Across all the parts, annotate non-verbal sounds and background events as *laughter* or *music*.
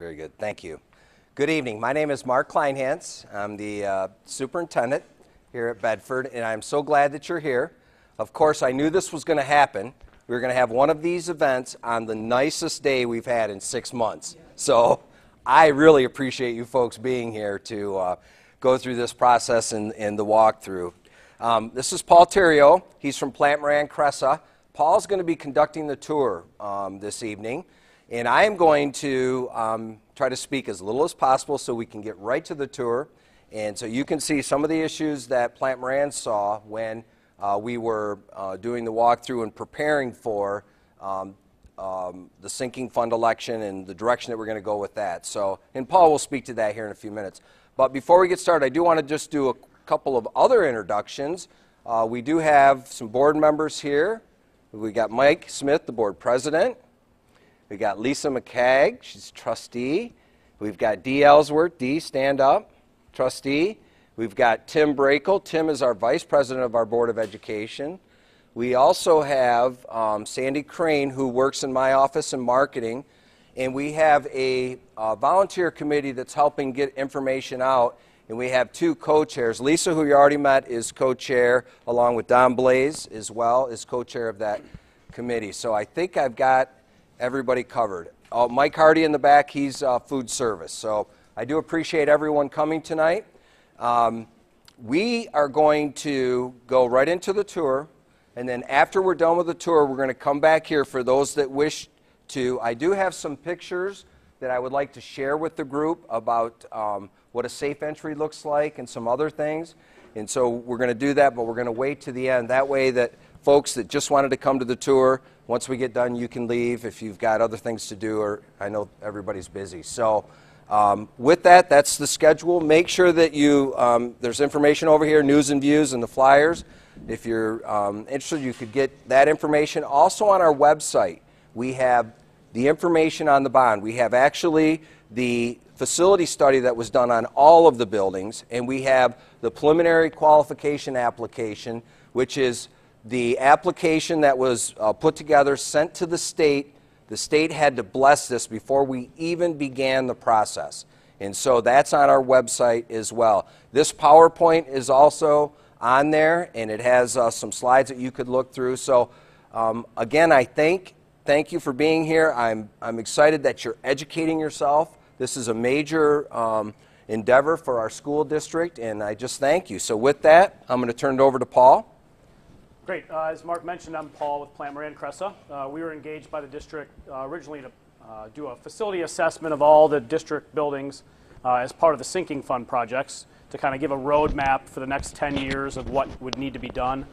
Very good. Thank you. Good evening. My name is Mark Kleinhans. I'm the uh, superintendent here at Bedford, and I'm so glad that you're here. Of course, I knew this was going to happen. We were going to have one of these events on the nicest day we've had in six months. So I really appreciate you folks being here to uh, go through this process and, and the walkthrough. Um, this is Paul Terrio. He's from Plante Moran Cresa. Paul's going to be conducting the tour um, this evening. And I am going to um, try to speak as little as possible so we can get right to the tour. And so you can see some of the issues that Plante Moran saw when uh, we were uh, doing the walkthrough and preparing for um, um, the sinking fund election and the direction that we're going to go with that. So, and Paul will speak to that here in a few minutes. But before we get started, I do want to just do a couple of other introductions. Uh, we do have some board members here. We got Mike Smith, the board president. We got Lisa McCagg, she's trustee. We've got D. Ellsworth, D, stand up, trustee. We've got Tim Brakel. Tim is our vice president of our Board of Education. We also have um, Sandy Crane, who works in my office in marketing. And we have a, a volunteer committee that's helping get information out. And we have two co chairs. Lisa, who you already met, is co chair, along with Don Blaze as well, is co chair of that committee. So I think I've got everybody covered. Uh, Mike Hardy in the back, he's uh, food service. So I do appreciate everyone coming tonight. Um, we are going to go right into the tour, and then after we're done with the tour, we're going to come back here for those that wish to. I do have some pictures that I would like to share with the group about um, what a safe entry looks like and some other things. And so we're going to do that, but we're going to wait to the end. That way that folks that just wanted to come to the tour, once we get done, you can leave if you've got other things to do, or I know everybody's busy. So, um, with that, that's the schedule. Make sure that you, um, there's information over here, news and views, and the flyers. If you're um, interested, you could get that information. Also on our website, we have the information on the bond. We have actually the facility study that was done on all of the buildings, and we have the preliminary qualification application, which is the application that was uh, put together, sent to the state. The state had to bless this before we even began the process. And so that's on our website as well. This PowerPoint is also on there, and it has uh, some slides that you could look through. So, um, again, I thank, thank you for being here. I'm, I'm excited that you're educating yourself. This is a major um, endeavor for our school district, and I just thank you. So, with that, I'm going to turn it over to Paul. Great. Uh, as Mark mentioned, I'm Paul with Plante Moran Cresa. Uh, we were engaged by the district uh, originally to uh, do a facility assessment of all the district buildings uh, as part of the sinking fund projects to kind of give a roadmap for the next 10 years of what would need to be done.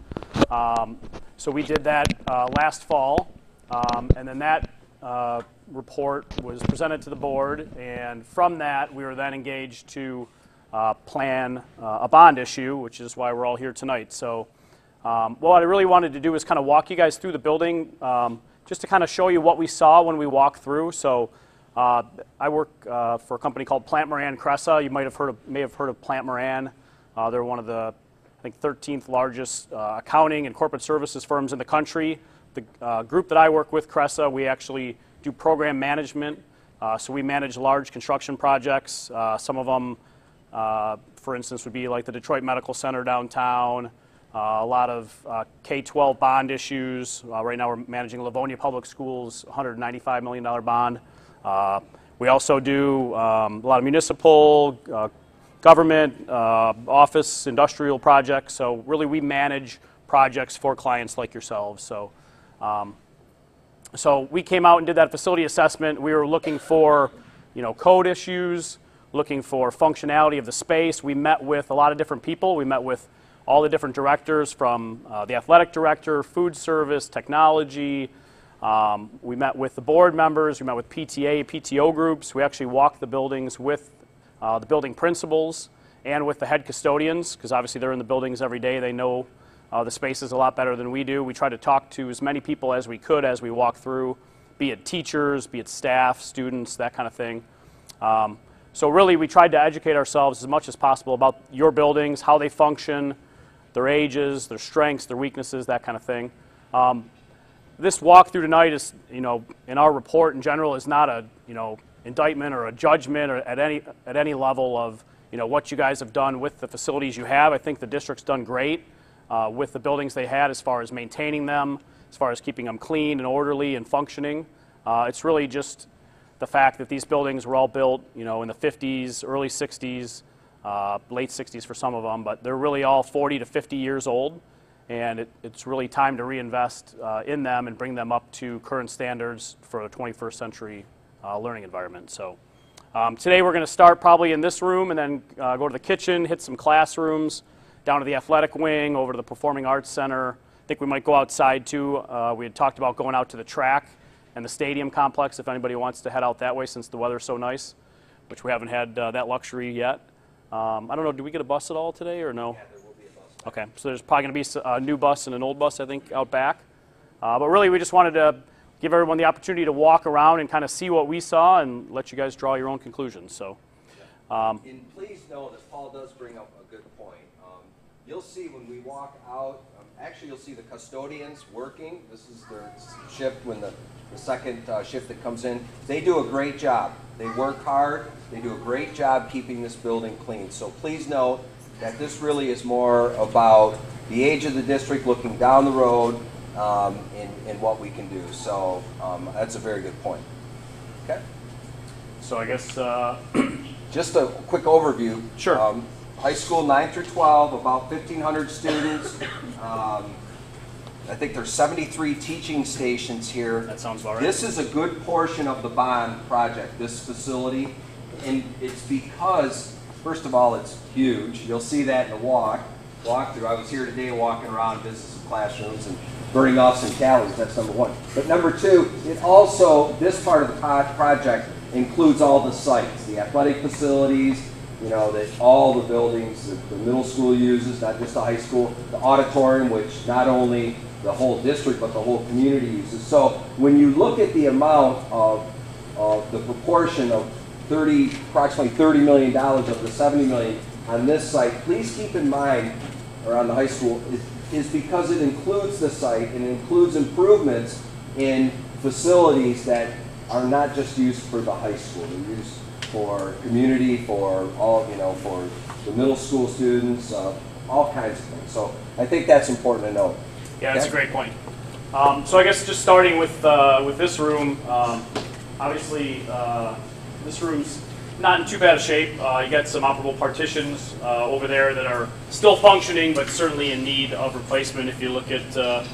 Um, so we did that uh, last fall, um, and then that report was presented to the board, and from that we were then engaged to plan a bond issue, which is why we're all here tonight. So. Um, what I really wanted to do is kind of walk you guys through the building um, just to kind of show you what we saw when we walked through. So uh, I work uh, for a company called Plante Moran Cresa. You might have heard of, may have heard of Plante Moran. Uh, they're one of the, I think, 13th largest uh, accounting and corporate services firms in the country. The uh, group that I work with, Cresa, we actually do program management. Uh, so we manage large construction projects. some of them, for instance, would be like the Detroit Medical Center downtown. Uh, a lot of uh, K-12 bond issues. Uh, right now we're managing Livonia Public Schools $195 million bond. we also do um, a lot of municipal, government, office, industrial projects. So really we manage projects for clients like yourselves. So, um, so we came out and did that facility assessment. We were looking for, you know, code issues, looking for functionality of the space. We met with a lot of different people. We met with all the different directors from uh, the athletic director, food service, technology. Um, we met with the board members, we met with PTA, PTO groups. We actually walked the buildings with uh, the building principals and with the head custodians, because obviously they're in the buildings every day. They know uh, the spaces a lot better than we do. We tried to talk to as many people as we could as we walked through, be it teachers, be it staff, students, that kind of thing. Um, so really, we tried to educate ourselves as much as possible about your buildings, how they function, their ages, their strengths, their weaknesses, that kind of thing. Um, this walkthrough tonight is, you know, in our report in general is not a, you know, indictment or a judgment or at any, at any level of, you know, what you guys have done with the facilities you have. I think the district's done great uh, with the buildings they had as far as maintaining them, as far as keeping them clean and orderly and functioning. Uh, It's really just the fact that these buildings were all built, you know, in the 50s, early 60s, uh, late 60s for some of them, but they're really all 40 to 50 years old, and it, it's really time to reinvest uh, in them and bring them up to current standards for a 21st century uh, learning environment. So um, today we're going to start probably in this room and then uh, go to the kitchen, hit some classrooms, down to the athletic wing, over to the Performing Arts Center. I think we might go outside too. Uh, we had talked about going out to the track and the stadium complex if anybody wants to head out that way since the weather's so nice, which we haven't had uh, that luxury yet. Um, I don't know, do we get a bus at all today or no? Okay, so there's probably going to be a new bus and an old bus, I think, out back. Uh, but really, we just wanted to give everyone the opportunity to walk around and kind of see what we saw and let you guys draw your own conclusions. So, And please know that Paul does bring up a good point. Um, You'll see when we walk out, um, actually, you'll see the custodians working. This is their shift when the, the second uh, shift that comes in. They do a great job. They work hard. They do a great job keeping this building clean. So please note that this really is more about the age of the district, looking down the road, um, and, and what we can do. So um, that's a very good point. Okay? so I guess uh, *clears throat* Just a quick overview. Sure. Um, high school 9 through 12, about 1,500 students. Um, I think there's 73 teaching stations here. that sounds about right. This is a good portion of the bond project, this facility. And it's because, first of all, it's huge. You'll see that in the walk through. I was here today walking around, visiting some classrooms and burning off some calories, that's number one. But number two, it also, this part of the project includes all the sites, the athletic facilities, you know, that all the buildings that the middle school uses, not just the high school, the auditorium, which not only the whole district, but the whole community uses. So when you look at the amount of, of the proportion of 30, approximately 30 million dollars of the 70 million on this site, please keep in mind, or on the high school, is, is because it includes the site and includes improvements in facilities that are not just used for the high school. They're used for community, for all, you know, for the middle school students, uh, all kinds of things. So I think that's important to note. Yeah, that's a great point. Um, so I guess just starting with uh, with this room, um, obviously uh, this room's not in too bad a shape. Uh, you got some operable partitions uh, over there that are still functioning, but certainly in need of replacement. If you look at uh,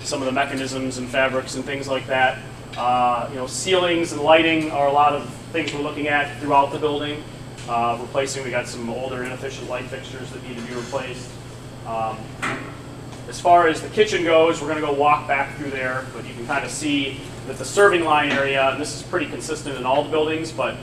some of the mechanisms and fabrics and things like that, uh, you know, ceilings and lighting are a lot of things we're looking at throughout the building. Uh, replacing, we got some older inefficient light fixtures that need to be replaced. Um, as far as the kitchen goes, we're going to go walk back through there, but you can kind of see that the serving line area, and this is pretty consistent in all the buildings, but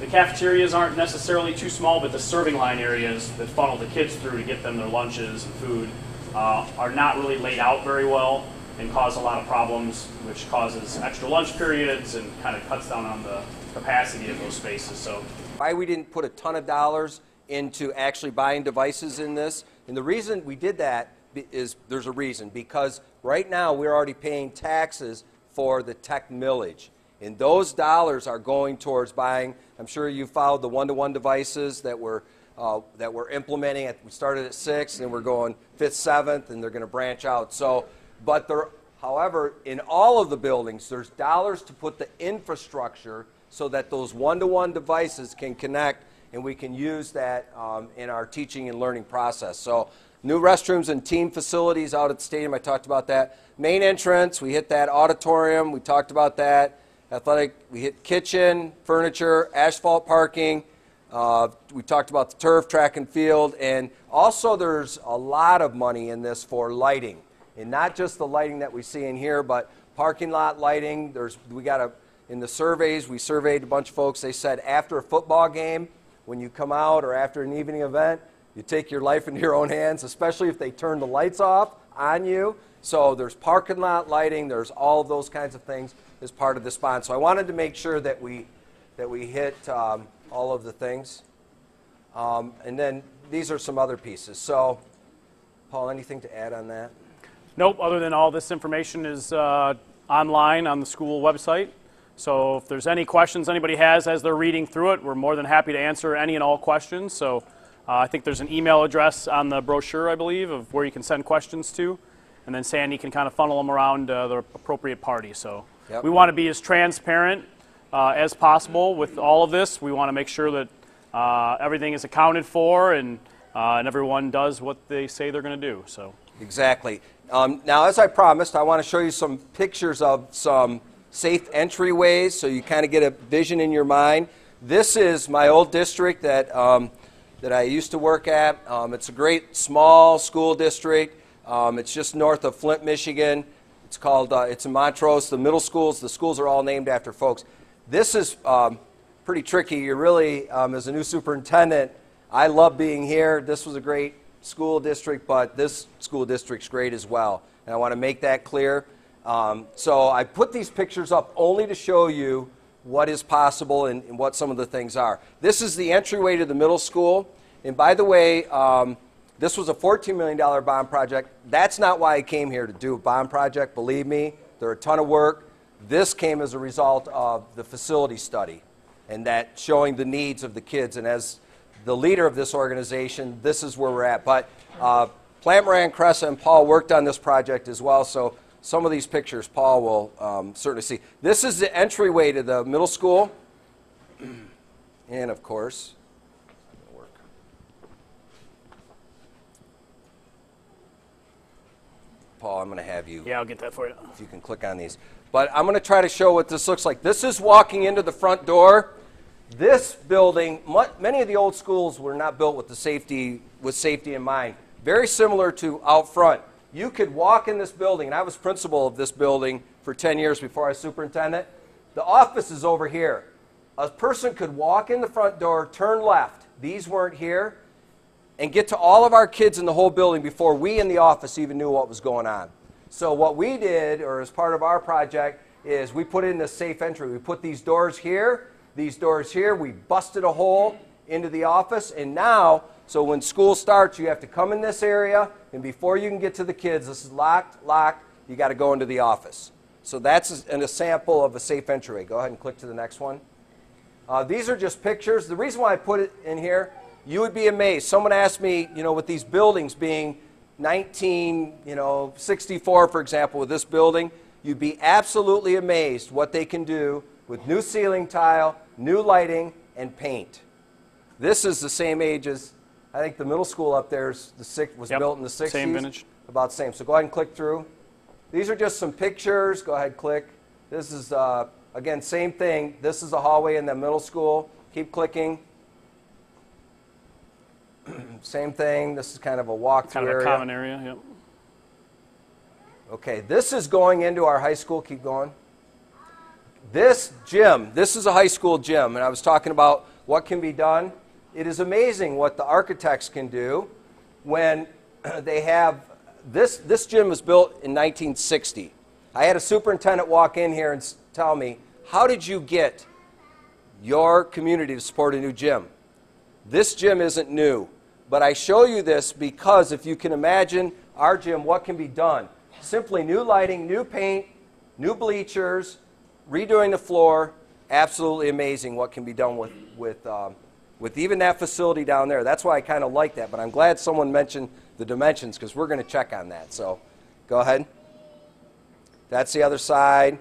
the cafeterias aren't necessarily too small, but the serving line areas that funnel the kids through to get them their lunches and food uh, are not really laid out very well and cause a lot of problems, which causes extra lunch periods and kind of cuts down on the capacity of those spaces. So why we didn't put a ton of dollars into actually buying devices in this. And the reason we did that is there's a reason because right now we're already paying taxes for the tech millage. And those dollars are going towards buying. I'm sure you followed the one-to-one devices that we're uh, that we're implementing. At, we started at six, and we're going fifth, seventh, and they're going to branch out. So, but there, however, in all of the buildings, there's dollars to put the infrastructure so that those one-to-one devices can connect and we can use that um, in our teaching and learning process. So new restrooms and team facilities out at the stadium, I talked about that. Main entrance, we hit that auditorium, we talked about that. Athletic, we hit kitchen, furniture, asphalt parking. Uh, we talked about the turf, track and field, and also there's a lot of money in this for lighting, and not just the lighting that we see in here, but parking lot lighting. There's we got a in the surveys we surveyed a bunch of folks. They said after a football game, when you come out or after an evening event, you take your life into your own hands, especially if they turn the lights off on you. So there's parking lot lighting. There's all of those kinds of things as part of this bond. So I wanted to make sure that we that we hit um, all of the things. Um, and then these are some other pieces. So, Paul, anything to add on that? Nope, other than all this information is uh, online on the school website. So if there's any questions anybody has as they're reading through it, we're more than happy to answer any and all questions. So uh, I think there's an email address on the brochure, I believe, of where you can send questions to. And then Sandy can kind of funnel them around uh, the appropriate party. So Yep. we want to be as transparent uh, as possible with all of this. We want to make sure that uh, everything is accounted for and, uh, and everyone does what they say they're going to do. So. Exactly. Um, now, as I promised, I want to show you some pictures of some safe entryways so you kind of get a vision in your mind. This is my old district that, um, that I used to work at. Um, it's a great small school district. Um, it's just north of Flint, Michigan. It's called, uh, it's in Montrose. The middle schools, the schools are all named after folks. This is um, pretty tricky. You're really, um, as a new superintendent, I love being here. This was a great school district, but this school district's great as well. And I want to make that clear. Um, so I put these pictures up only to show you what is possible and, and what some of the things are. This is the entryway to the middle school. And by the way, um, this was a $14 million bond project. That's not why I came here to do a bond project. Believe me, they're a ton of work. This came as a result of the facility study and that showing the needs of the kids. And as the leader of this organization, this is where we're at. But uh, Plante Moran, Cresa, and Paul worked on this project as well. So some of these pictures Paul will um, certainly see. This is the entryway to the middle school. *clears throat* And of course, work. Paul, I'm going to have you Yeah, I'll get that for you. if you can click on these. But I'm going to try to show what this looks like. This is walking into the front door. This building, many of the old schools were not built with the safety with safety in mind. Very similar to out front. You could walk in this building, and I was principal of this building for 10 years before I was superintendent. The office is over here. A person could walk in the front door, turn left. These weren't here and get to all of our kids in the whole building before we in the office even knew what was going on. So what we did, or as part of our project, is we put in the safe entry. We put these doors here, these doors here. We busted a hole into the office, and now, so when school starts, you have to come in this area, and before you can get to the kids, this is locked, locked. You got to go into the office. So that's an, a sample of a safe entryway. Go ahead and click to the next one. Uh, these are just pictures. The reason why I put it in here, you would be amazed. Someone asked me, you know, with these buildings being 19, you know, 64, for example, with this building, you'd be absolutely amazed what they can do with new ceiling tile, new lighting, and paint. This is the same age as, I think the middle school up there is the six, was Yep, built in the 60s. same vintage. About the same. So go ahead and click through. These are just some pictures. Go ahead, click. This is, uh, again, same thing. This is a hallway in the middle school. Keep clicking. *clears throat* same thing. This is kind of a walkthrough Kind of a area. common area. Yep. Okay, this is going into our high school. Keep going. This gym, this is a high school gym, and I was talking about what can be done. It is amazing what the architects can do when *clears throat* they have this. This gym was built in 1960. I had a superintendent walk in here and tell me, How did you get your community to support a new gym? This gym isn't new, but I show you this because if you can imagine our gym, what can be done? Simply new lighting, new paint, new bleachers, redoing the floor. Absolutely amazing what can be done with, with, um, with even that facility down there. That's why I kind of like that, but I'm glad someone mentioned the dimensions because we're going to check on that. So go ahead. That's the other side.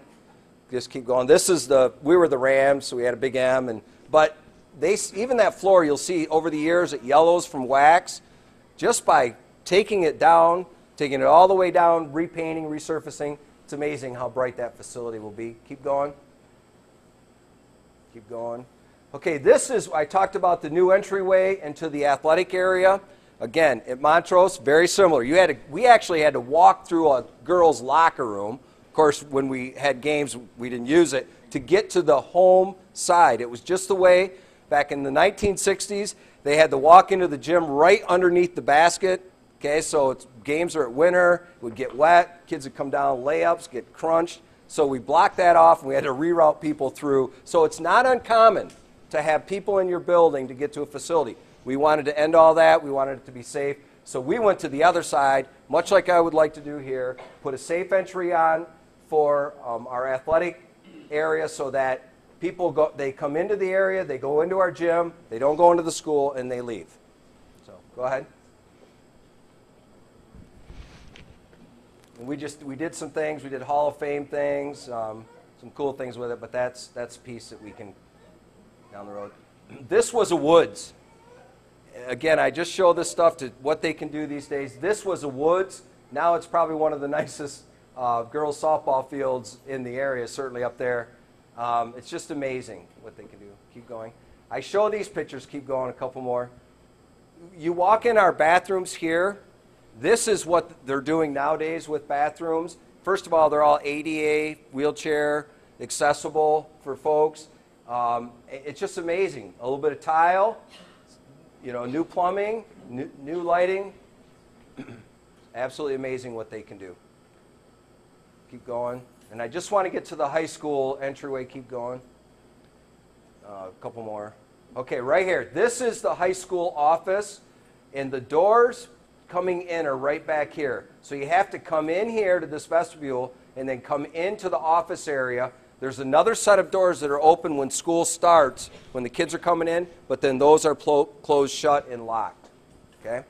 Just keep going. This is the we were the Rams, so we had a big M, and but they even that floor you'll see over the years it yellows from wax, just by taking it down, taking it all the way down, repainting, resurfacing. It's amazing how bright that facility will be. Keep going. Keep going. Okay, this is, I talked about the new entryway into the athletic area. Again, at Montrose, very similar. You had to, we actually had to walk through a girls' locker room. Of course, when we had games, we didn't use it, to get to the home side. It was just the way, back in the 1960s, they had to walk into the gym right underneath the basket. Okay, so it's, games are at winter, it would get wet, kids would come down, layups, get crunched. So we blocked that off and we had to reroute people through. So it's not uncommon to have people in your building to get to a facility. We wanted to end all that, we wanted it to be safe. So we went to the other side, much like I would like to do here, put a safe entry on for um, our athletic area so that people go, they come into the area, they go into our gym, they don't go into the school, and they leave. So go ahead. And we just we did some things. We did Hall of Fame things, um, some cool things with it. But that's that's a piece that we can down the road. *clears throat* This was a woods. Again, I just show this stuff to what they can do these days. This was a woods. Now it's probably one of the *laughs* nicest uh, girls softball fields in the area, certainly up there. Um, it's just amazing what they can do. Keep going. I show these pictures. Keep going. A couple more. You walk in our bathrooms here. This is what they're doing nowadays with bathrooms. First of all, they're all ADA, wheelchair accessible for folks. Um, it's just amazing. A little bit of tile, you know, new plumbing, new, new lighting. *clears throat* Absolutely amazing what they can do. Keep going. And I just want to get to the high school entryway. Keep going. Uh, a couple more. Okay, right here. This is the high school office, and the doors coming in are right back here. So you have to come in here to this vestibule and then come into the office area. There's another set of doors that are open when school starts, when the kids are coming in, but then those are plo- closed shut and locked. Okay?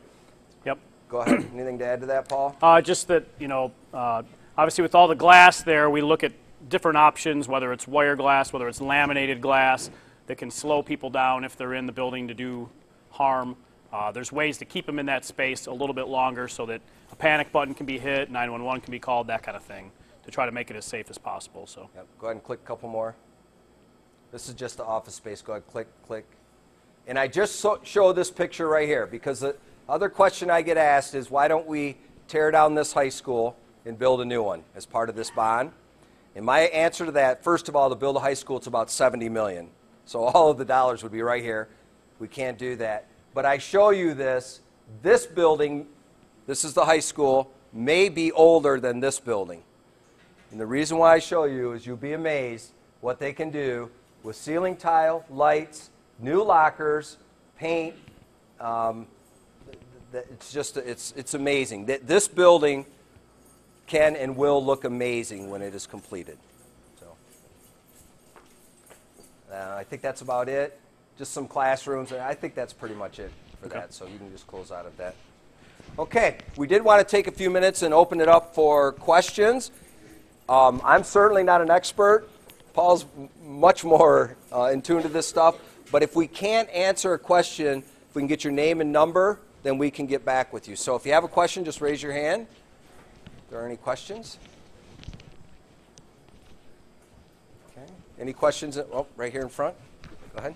Yep. Go ahead. *clears throat* Anything to add to that, Paul? Uh, just that, you know, uh, obviously with all the glass there, we look at different options, whether it's wire glass, whether it's laminated glass, that can slow people down if they're in the building to do harm. Uh, there's ways to keep them in that space a little bit longer so that a panic button can be hit, 911 can be called, that kind of thing, to try to make it as safe as possible. So, Yep. Go ahead and click a couple more. This is just the office space. Go ahead, click, click. And I just so, show this picture right here because the other question I get asked is why don't we tear down this high school and build a new one as part of this bond? And my answer to that, first of all, to build a high school, it's about 70 million. So *laughs* all of the dollars would be right here. We can't do that. But I show you this. This building, this is the high school, may be older than this building. And the reason why I show you is you'll be amazed what they can do with ceiling tile, lights, new lockers, paint. Um, it's just it's it's amazing. Th- This building can and will look amazing when it is completed. So uh, I think that's about it. Just some classrooms. and I think that's pretty much it for that. So you can just close out of that. Okay, we did want to take a few minutes and open it up for questions. Um, I'm certainly not an expert. Paul's much more uh, in tune to this stuff. But if we can't answer a question, if we can get your name and number, then we can get back with you. So if you have a question, just raise your hand. If there are any questions? Okay. Any questions? Oh, right here in front. Go ahead.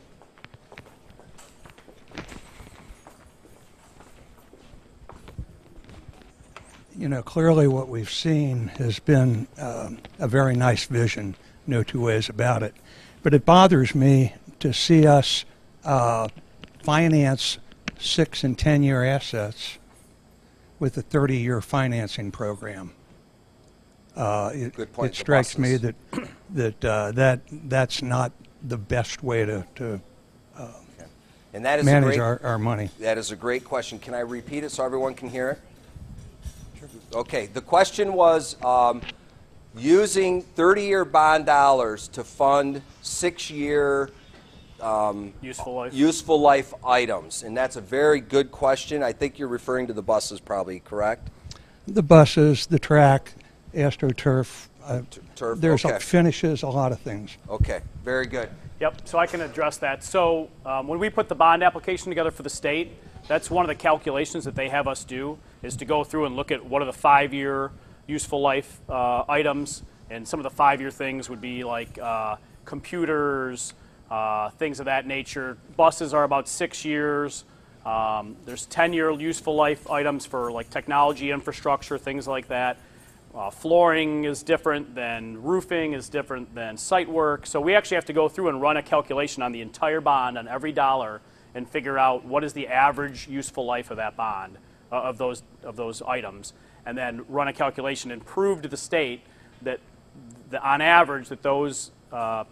You know, clearly what we've seen has been um, a very nice vision, no two ways about it. But it bothers me to see us uh, finance six and 10 year assets with a 30 year financing program. Uh, it, Good point, it strikes me that that uh, that that's not the best way to, to And that is manage great, our, our money. That is a great question. Can I repeat it so everyone can hear it? Okay, the question was um, using 30 year bond dollars to fund six year useful life. useful life items. And that's a very good question. I think you're referring to the buses, probably, correct? The buses, the track, AstroTurf. Uh, T- turf, there's okay. finishes, a lot of things. Okay, very good. Yep, so I can address that. So um, when we put the bond application together for the state, that's one of the calculations that they have us do, is to go through and look at what are the five-year useful life uh, items, and some of the five-year things would be like uh, computers, uh, things of that nature. Buses are about six years. Um, there's 10-year useful life items for like technology infrastructure, things like that. Uh, flooring is different than roofing, is different than site work. So we actually have to go through and run a calculation on the entire bond, on every dollar, and figure out what is the average useful life of that bond, uh, of those of those items, and then run a calculation and prove to the state that, the, on average, that those uh,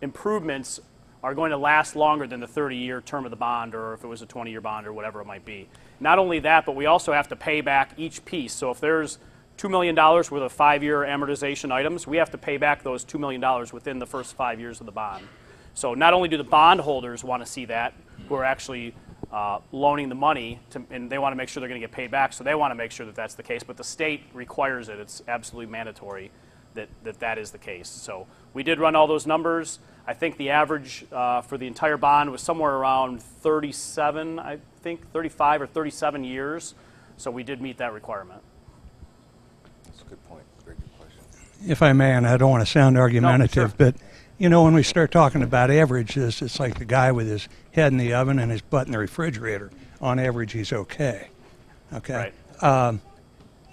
improvements are going to last longer than the 30-year term of the bond, or if it was a 20-year bond, or whatever it might be. Not only that, but we also have to pay back each piece. So if there's $2 million worth of five-year amortization items, we have to pay back those $2 million within the first five years of the bond. So not only do the bondholders want to see that, who are actually uh, loaning the money, to, and they want to make sure they're going to get paid back, so they want to make sure that that's the case, but the state requires it. It's absolutely mandatory that that, that is the case. So we did run all those numbers. I think the average uh, for the entire bond was somewhere around 37, I think, 35 or 37 years. So we did meet that requirement. That's a good point. Very good question. If I may, and I don't want to sound argumentative, sure. but you know, when we start talking about averages, it's like the guy with his head in the oven and his butt in the refrigerator. On average, he's okay. Okay. Right.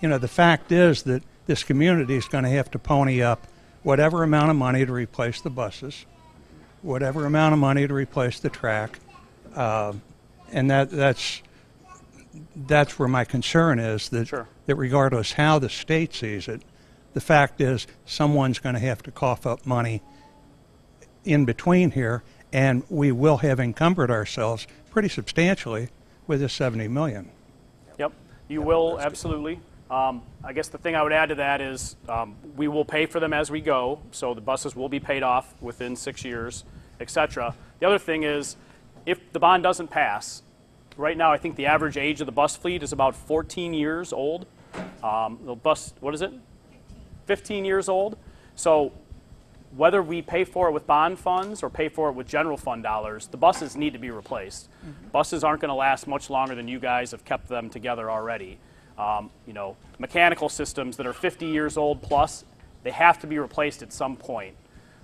You know, the fact is that this community is going to have to pony up whatever amount of money to replace the buses, whatever amount of money to replace the track, uh, and that that's that's where my concern is that Sure. that regardless how the state sees it, the fact is someone's going to have to cough up money in between here, and we will have encumbered ourselves pretty substantially with this 70 million. Yep, you will, absolutely. Um, I guess the thing I would add to that is, um, we will pay for them as we go, so the buses will be paid off within six years, et cetera. The other thing is, if the bond doesn't pass, right now, I think the average age of the bus fleet is about 14 years old. Um, the bus, what is it? 15 years old. So whether we pay for it with bond funds or pay for it with general fund dollars, the buses need to be replaced. Buses aren't going to last much longer than you guys have kept them together already. Um, you know, mechanical systems that are 50 years old plus, they have to be replaced at some point.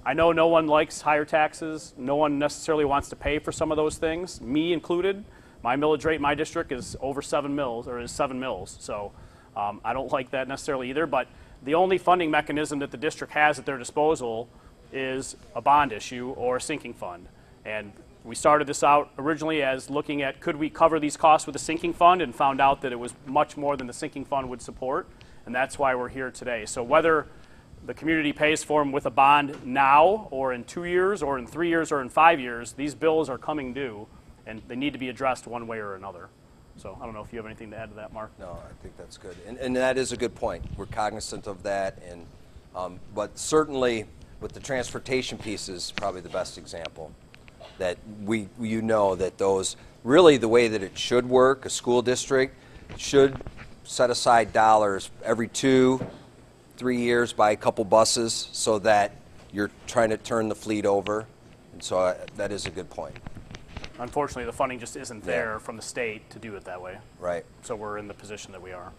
I know no one likes higher taxes. No one necessarily wants to pay for some of those things, me included. My millage rate in my district is over seven mills or is seven mills. So um, I don't like that necessarily either. But the only funding mechanism that the district has at their disposal is a bond issue or a sinking fund. And we started this out originally as looking at could we cover these costs with a sinking fund and found out that it was much more than the sinking fund would support. And that's why we're here today. So whether the community pays for them with a bond now or in two years or in three years or in five years, these bills are coming due and they need to be addressed one way or another. So I don't know if you have anything to add to that, Mark. No, I think that's good, and, and that is a good point. We're cognizant of that, and um, but certainly with the transportation piece is probably the best example. That we you know that those really the way that it should work, a school district should set aside dollars every two, three years, by a couple buses, so that you're trying to turn the fleet over, and so uh, that is a good point, Unfortunately, the funding just isn't Yeah. there from the state to do it that way. right? So we're in the position that we are.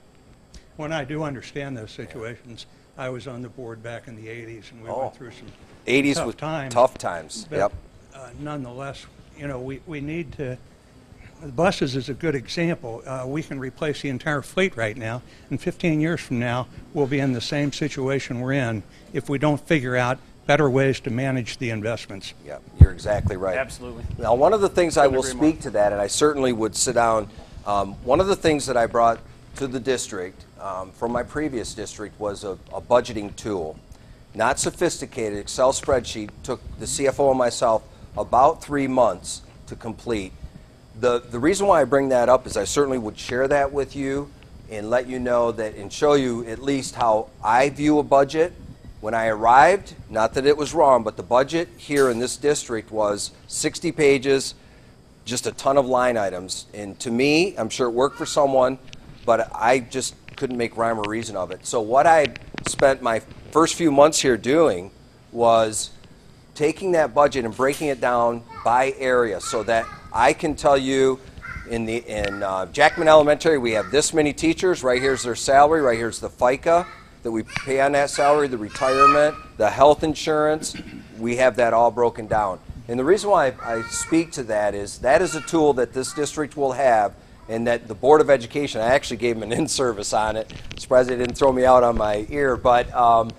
When I do understand those situations, I was on the board back in the 80s, and we Oh. went through some 80s tough with times. tough times. But, yep. uh, nonetheless, you know, we, we need to, the buses is a good example. Uh, we can replace the entire fleet right now, and 15 years from now, we'll be in the same situation we're in if we don't figure out better ways to manage the investments. Yeah, you're exactly right. Absolutely. Now, one of the things I Couldn't will agree more. speak to that, and I certainly would sit down. Um, one of the things that I brought to the district um, from my previous district was a, a budgeting tool. Not sophisticated, Excel spreadsheet. Took the CFO and myself about three months to complete. The, the reason why I bring that up is I certainly would share that with you and let you know that and show you at least how I view a budget. When I arrived, not that it was wrong, but the budget here in this district was 60 pages, just a ton of line items. And to me, I'm sure it worked for someone, but I just couldn't make rhyme or reason of it. So what I spent my first few months here doing was taking that budget and breaking it down by area so that I can tell you in the in uh, Jackman Elementary we have this many teachers. Right here's their salary. Right here's the FICA that we pay on that salary, the retirement, the health insurance. We have that all broken down. And the reason why I, speak to that is that is a tool that this district will have and that the Board of Education, I actually gave them an *laughs* in-service on it. Surprised they didn't throw me out on my ear, but um,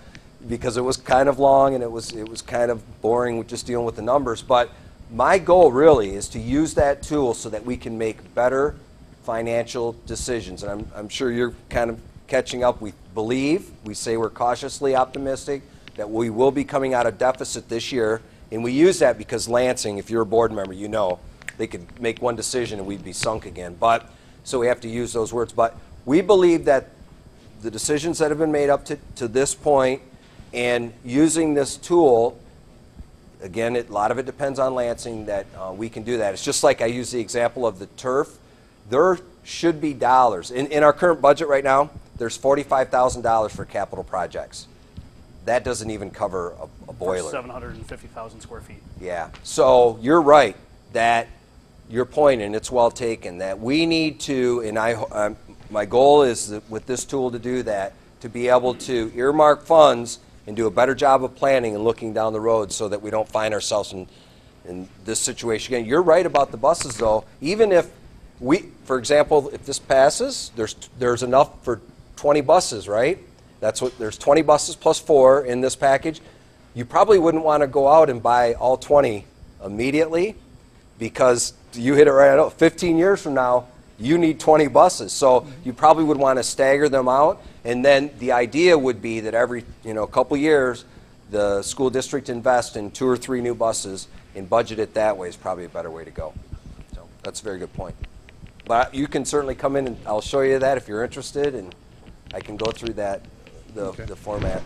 because it was kind of long and it was it was kind of boring with just dealing with the numbers. But my goal really is to use that tool so that we can make better financial decisions. And I'm, I'm sure you're kind of catching up. We believe, we say we're cautiously optimistic that we will be coming out of deficit this year. And we use that because Lansing, if you're a board member, you know they could make one decision and we'd be sunk again. But so we have to use those words. But we believe that the decisions that have been made up to, to this point and using this tool, again, it, a lot of it depends on Lansing that uh, we can do that. It's just like I use the example of the turf. There should be dollars. In, in our current budget right now, there's $45,000 for capital projects. That doesn't even cover a, a boiler. 750,000 square feet. Yeah. So you're right that your point, and it's well taken, that we need to, and I, um, my goal is that with this tool to do that, to be able to earmark funds and do a better job of planning and looking down the road so that we don't find ourselves in, in this situation again. You're right about the buses, though. Even if we, for example, if this passes, there's, there's enough for 20 buses, right? That's what, there's 20 buses plus four in this package. You probably wouldn't want to go out and buy all 20 immediately because you hit it right on. 15 years from now, you need 20 buses. So mm-hmm. you probably would want to stagger them out. And then the idea would be that every you know couple years, the school district invest in two or three new buses and budget it that way is probably a better way to go. So that's a very good point. But you can certainly come in and I'll show you that if you're interested, and I can go through that the, the format.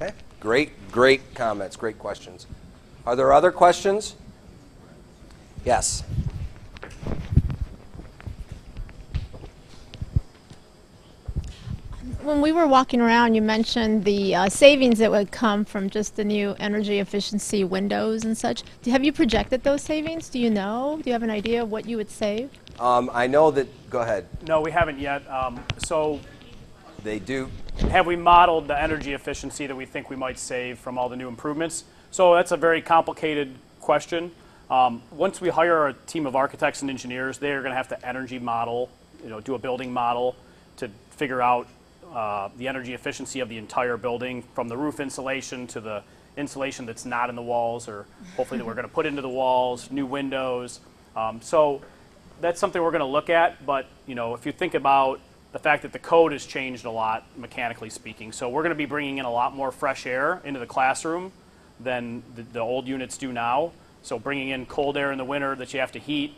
Okay. Great, great comments, great questions. Are there other questions? Yes. When we were walking around, you mentioned the uh, savings that would come from just the new energy efficiency windows and such. Do, have you projected those savings? Do you know? Do you have an idea of what you would save? Um, I know that. Go ahead. No, we haven't yet. Um, so They do. have we modeled the energy efficiency that we think we might save from all the new improvements? So that's a very complicated question. Um, once we hire a team of architects and engineers, they are going to have to energy model, you know, do a building model to figure out uh, the energy efficiency of the entire building, from the roof insulation to the insulation that's not in the walls, or hopefully that we're going to put into the walls, new windows. Um, so that's something we're going to look at. But you know, if you think about the fact that the code has changed a lot, mechanically speaking, so we're going to be bringing in a lot more fresh air into the classroom than the, the old units do now. So bringing in cold air in the winter that you have to heat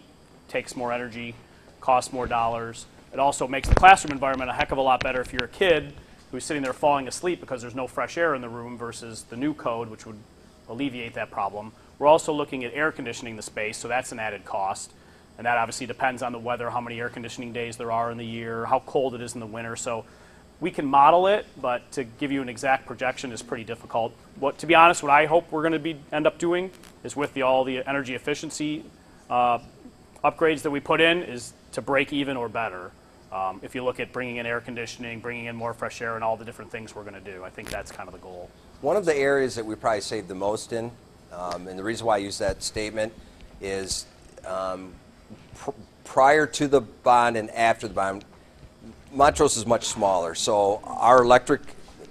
takes more energy, costs more dollars. It also makes the classroom environment a heck of a lot better if you're a kid who's sitting there falling asleep because there's no fresh air in the room versus the new code, which would alleviate that problem. We're also looking at air conditioning the space, so that's an added cost. And that obviously depends on the weather, how many air conditioning days there are in the year, how cold it is in the winter. So we can model it, but to give you an exact projection is pretty difficult. What, to be honest, what I hope we're going to be end up doing is with the, all the energy efficiency uh, upgrades that we put in is to break even or better. Um, if you look at bringing in air conditioning, bringing in more fresh air, and all the different things we're going to do, I think that's kind of the goal. One of the areas that we probably saved the most in, um, and the reason why I use that statement is um, pr- prior to the bond and after the bond, Montrose is much smaller. So our electric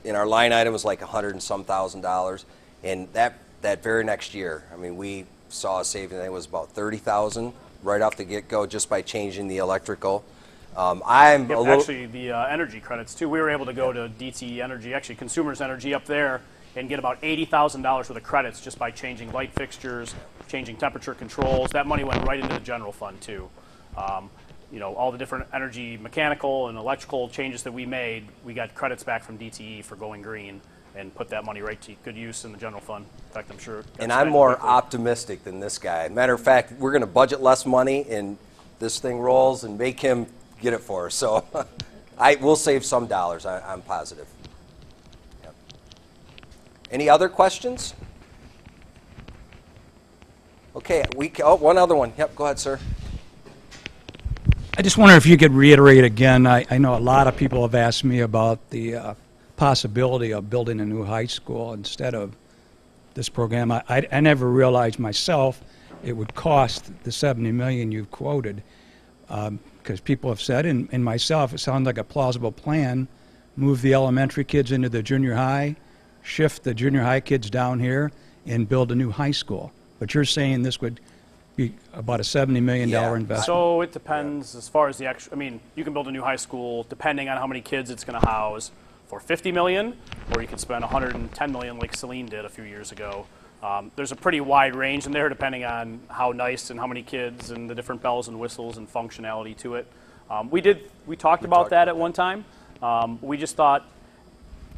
in our line item was like a hundred and some thousand dollars, and that that very next year, I mean, we saw a saving. It was about thirty thousand right off the get go just by changing the electrical. Um, I'm Yep, a little. actually, the uh, energy credits too. We were able to go to DTE Energy, actually Consumers Energy up there, and get about eighty thousand dollars worth of credits just by changing light fixtures, changing temperature controls. That money went right into the general fund too. Um, you know, all the different energy, mechanical and electrical changes that we made, we got credits back from DTE for going green, and put that money right to good use in the general fund. In fact, I'm sure. And I'm more quickly. optimistic than this guy. Matter of fact, we're going to budget less money, and this thing rolls, and make him get it for us. So, *laughs* I will save some dollars. I, I'm positive. Yep. Any other questions? Okay, we. Oh, one other one. Yep. Go ahead, sir. I just wonder if you could reiterate again, I, I know a lot of people have asked me about the uh, possibility of building a new high school instead of this program. I, I, I never realized myself it would cost the 70 million you've quoted, because people have said, and, and myself, it sounds like a plausible plan, move the elementary kids into the junior high, shift the junior high kids down here, and build a new high school. But you're saying this would be about a $70 million Yeah. investment? So it depends as far as the actual. I mean, you can build a new high school depending on how many kids it's going to house for 50 million, or you could spend 110 million like Saline did a few years ago. Um, there's a pretty wide range in there depending on how nice and how many kids and the different bells and whistles and functionality to it. Um, we did we talked about talked that at one time. Um, we just thought,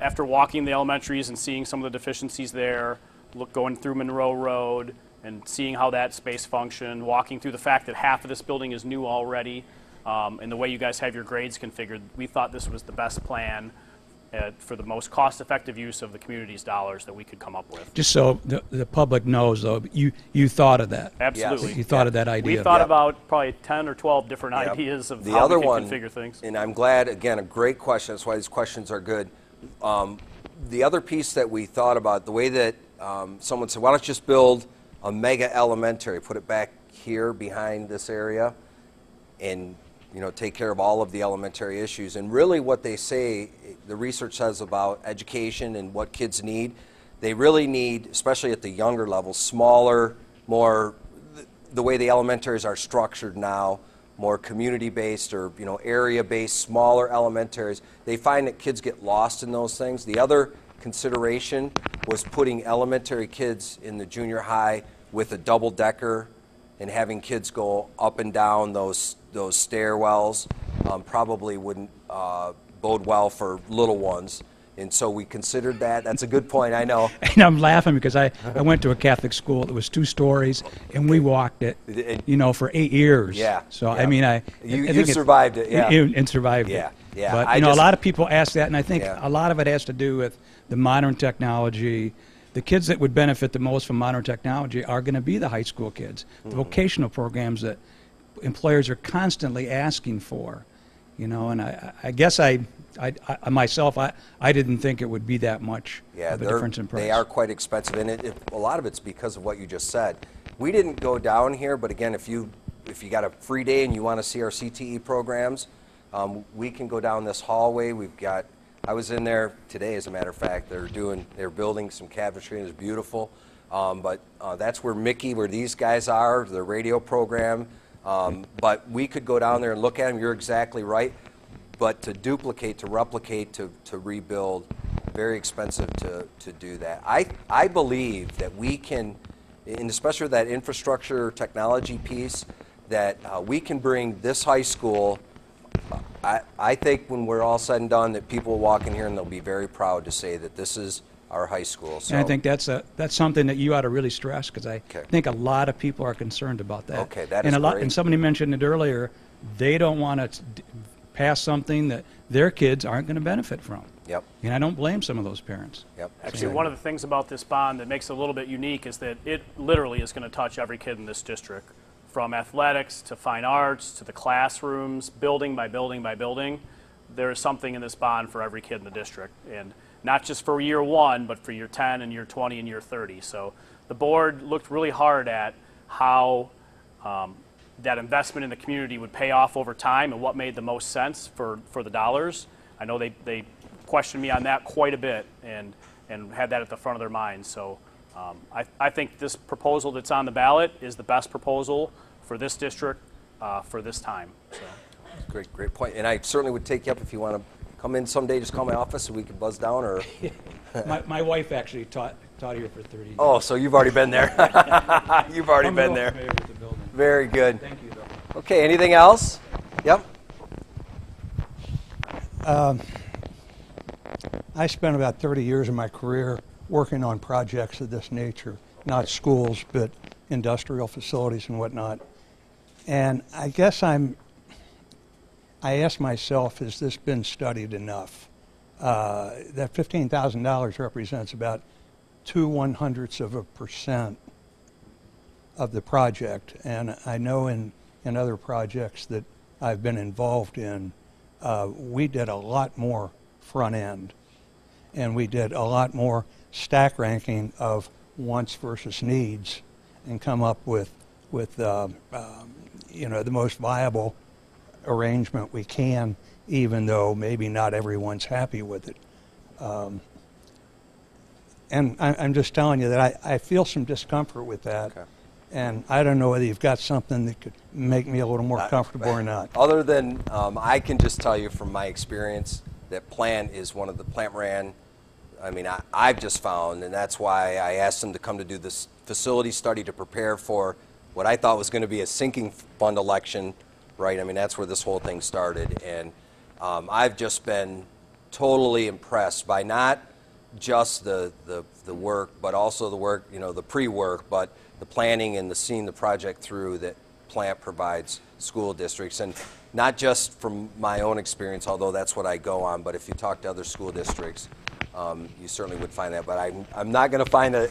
after walking the elementaries and seeing some of the deficiencies there, look going through Monroe Road and seeing how that space functioned, walking through the fact that half of this building is new already, um, and the way you guys have your grades configured, we thought this was the best plan uh, for the most cost-effective use of the community's dollars that we could come up with. Just so the, the public knows, though, you, you thought of that. Absolutely. You thought of that idea. We thought Yep. about probably 10 or 12 different Yep. ideas of the how other we could one, configure things. And I'm glad, again, a great question. That's why these questions are good. Um, the other piece that we thought about, the way that um, someone said, why don't you just build a mega elementary, put it back here behind this area, and you know take care of all of the elementary issues. And really, what they say, the research says about education and what kids need, they really need, especially at the younger levels, smaller, more the, way the elementaries are structured now, more community-based or you know area-based, smaller elementaries. They find that kids get lost in those things. The other consideration was putting elementary kids in the junior high with a double decker and having kids go up and down those those stairwells um, probably wouldn't uh, bode well for little ones. And so we considered that. That's a good point. I know. *laughs* And I'm laughing because I, I went to a Catholic school It was two stories, and we walked it, you know, for eight years. Yeah, So yeah. I mean, I You- I you it- survived it, yeah. And, and survived Yeah, it. yeah, Yeah. But I you know, just- a lot of people ask that, and I think Yeah. a lot of it has to do with the modern technology. The kids that would benefit the most from modern technology are going to be the high school kids, the Mm-hmm. vocational programs that employers are constantly asking for. You know, and I, I guess I, I, I myself, I, I didn't think it would be that much Yeah, of a difference in price. they are quite expensive, and it, it, a lot of it's because of what you just said. We didn't go down here, but again, if you if you got a free day and you want to see our CTE programs, um, we can go down this hallway. We've got. I was in there today, as a matter of fact. They're doing. They're building some cabinetry, and it's beautiful. Um, but uh, that's where Mickey, where these guys are, the radio program. Um, but we could go down there and look at them. You're exactly right. But to duplicate, to replicate, to, to rebuild, very expensive to, to do that. I, I believe that we can, and especially that infrastructure technology piece, that uh, we can bring this high school. I, I think when we're all said and done, that people will walk in here and they'll be very proud to say that this is our high school. So And I think that's a that's something that you ought to really stress because I Okay. think a lot of people are concerned about that. Okay, that and is a lot, great. And somebody mentioned it earlier. They don't want to pass something that their kids aren't going to benefit from. Yep, And I don't blame some of those parents. yep. Actually, one of the things about this bond that makes it a little bit unique is that it literally is going to touch every kid in this district, from athletics to fine arts to the classrooms, building by building by building. There is something in this bond for every kid in the district, and not just for year one, but for year 10 and year 20 and year 30. So the board looked really hard at how um, that investment in the community would pay off over time and what made the most sense for, for the dollars. I know they, they questioned me on that quite a bit and, and had that at the front of their minds. So um, I, I think this proposal that's on the ballot is the best proposal for this district uh, for this time. So. Great, great point. And I certainly would take you up if you want to come in someday. Just call my office and we can buzz down. Or *laughs* my, my wife actually taught taught here for 30 years. oh, so you've already been there. *laughs* you've already I'm been real there. familiar with the building. Very good. Thank you, though. Okay, anything else? Yep. Um, I spent about 30 years of my career working on projects of this nature, not schools, but industrial facilities and whatnot. And I guess I'm, I ask myself, has this been studied enough? Uh, that $15,000 represents about two one hundredths of a percent of the project. And I know in, in other projects that I've been involved in, uh, we did a lot more front end. And we did a lot more stack ranking of wants versus needs and come up with, with uh, um, you know, the most viable arrangement we can, even though maybe not everyone's happy with it. Um, and I, I'm just telling you that I, I feel some discomfort with that. Okay. And I don't know whether you've got something that could make me a little more comfortable or not. Other than, um, I can just tell you from my experience that Plante is one of the plant ran. I mean, I, I've just found, and that's why I asked them to come to do this facility study to prepare for what I thought was going to be a sinking fund election, right? I mean, that's where this whole thing started. And Um, I've just been totally impressed by not just the, the, the work, but also the work, you know, the pre-work, but the planning and the seeing the project through that Plante provides school districts. And not just from my own experience, although that's what I go on, but if you talk to other school districts, um, you certainly would find that. But I'm, I'm not going to find an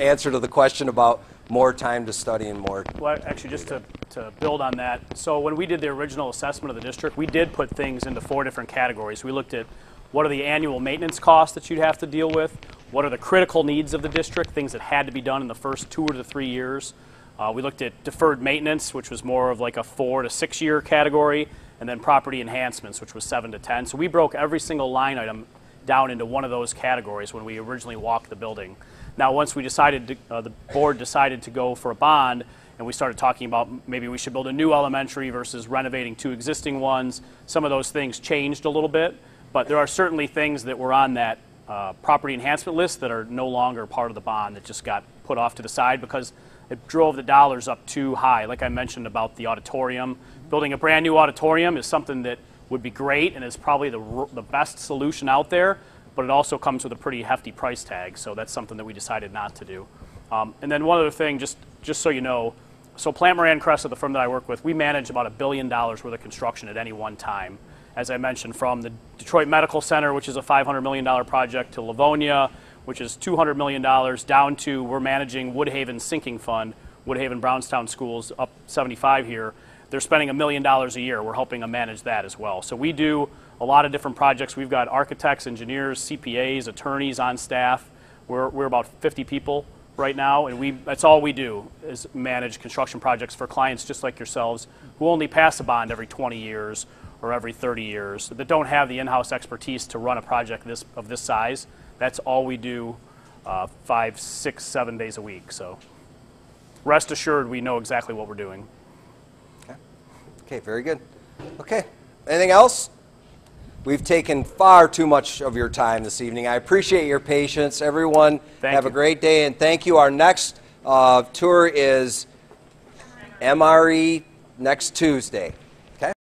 answer to the question about more time to study and more. Well, actually, just to, to build on that, so when we did the original assessment of the district, we did put things into four different categories. We looked at what are the annual maintenance costs that you'd have to deal with, what are the critical needs of the district, things that had to be done in the first two or the three years. Uh, we looked at deferred maintenance, which was more of like a four to six year category, and then property enhancements, which was seven to 10. So we broke every single line item down into one of those categories when we originally walked the building. Now, once we decided, to, uh, the board decided to go for a bond, and we started talking about maybe we should build a new elementary versus renovating two existing ones, some of those things changed a little bit, but there are certainly things that were on that uh, property enhancement list that are no longer part of the bond that just got put off to the side because it drove the dollars up too high. Like I mentioned about the auditorium, building a brand new auditorium is something that would be great and is probably the, the best solution out there, but it also comes with a pretty hefty price tag, so that's something that we decided not to do. Um, and then one other thing, just, just so you know, so Plante Moran Cresa, the firm that I work with, we manage about a billion dollars worth of construction at any one time. As I mentioned, from the Detroit Medical Center, which is a $500 million project, to Livonia, which is $200 million, down to we're managing Woodhaven Sinking Fund, Woodhaven Brownstown Schools, up 75 here. They're spending a million dollars a year. We're helping them manage that as well. So we do a lot of different projects. We've got architects, engineers, CPAs, attorneys on staff. We're, we're about 50 people right now, and we, that's all we do is manage construction projects for clients just like yourselves who only pass a bond every 20 years or every 30 years that don't have the in-house expertise to run a project this, of this size. That's all we do uh, five, six, seven days a week. So rest assured, we know exactly what we're doing. Okay, very good. Okay, anything else? We've taken far too much of your time this evening. I appreciate your patience. Everyone, Thank have a great day and thank you. Our next uh, tour is MRE next Tuesday.